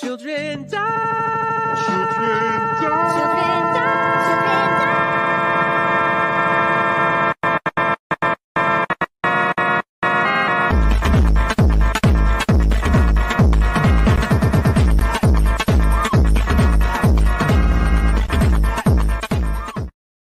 children die.